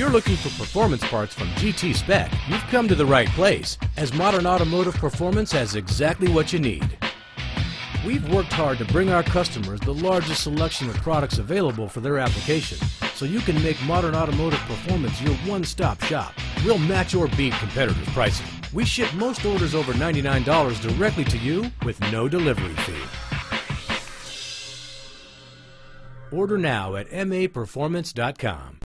you're looking for performance parts from GT Spec, you've come to the right place, as modern automotive performance has exactly what you need. We've worked hard to bring our customers the largest selection of products available for their application, so you can make modern automotive performance your one-stop shop. We'll match or beat competitors' pricing. We ship most orders over $99 directly to you with no delivery fee. Order now at maperformance.com.